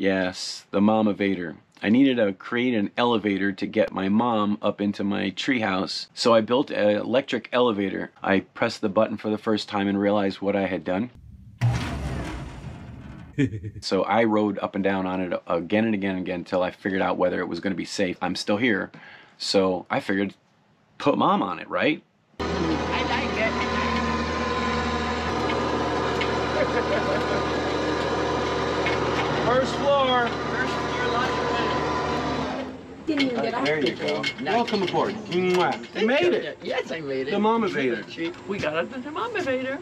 Yes, the Momevator. I needed to create an elevator to get my mom up into my treehouse, so I built an electric elevator. I pressed the button for the first time and realized what I had done. so I rode up and down on it again and again and again until I figured out whether it was going to be safe. I'm still here, so I figured put mom on it, right? I like it. First floor. First floor. Didn't even get uh, off There you go. thing. Welcome aboard. Mwah. You made it. Yes, I made it. The Momevator. We got it, the Momevator.